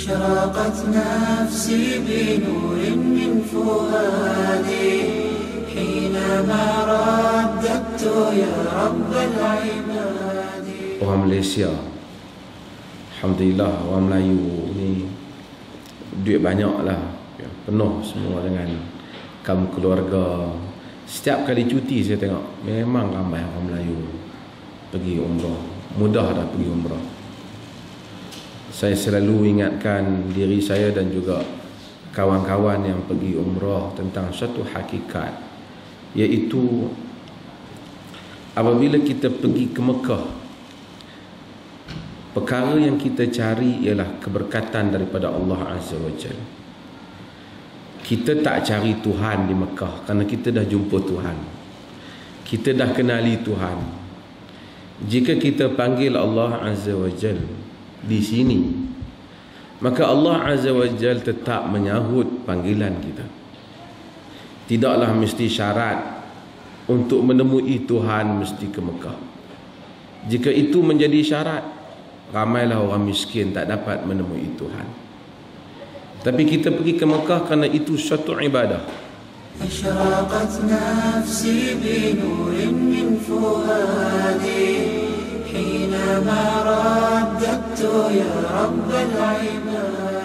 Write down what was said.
أشرقت نفسي بنور من فؤادي حينما رددت يا رب العباد orang Malaysia Alhamdulillah orang Melayu ni duit banyak lah ya, penuh semua dengan kaum keluarga setiap kali cuti saya tengok memang ramai orang Melayu pergi umrah mudah dah pergi umrah saya selalu ingatkan diri saya dan juga kawan-kawan yang pergi umrah tentang satu hakikat iaitu apabila kita pergi ke Mekah perkara yang kita cari ialah keberkatan daripada Allah Azza wa Jalla kita tak cari Tuhan di Mekah kerana kita dah jumpa Tuhan. Kita dah kenali Tuhan. Jika kita panggil Allah Azza wa Jal di sini maka Allah Azza wa Jal tetap menyahut panggilan kita tidaklah mesti syarat untuk menemui Tuhan mesti ke Mekah jika itu menjadi syarat ramailah orang miskin tak dapat menemui Tuhan tapi kita pergi ke Mekah kerana itu satu ibadah أشرقت نفسي بنور من فؤادي حينما رددت يا رب العباد.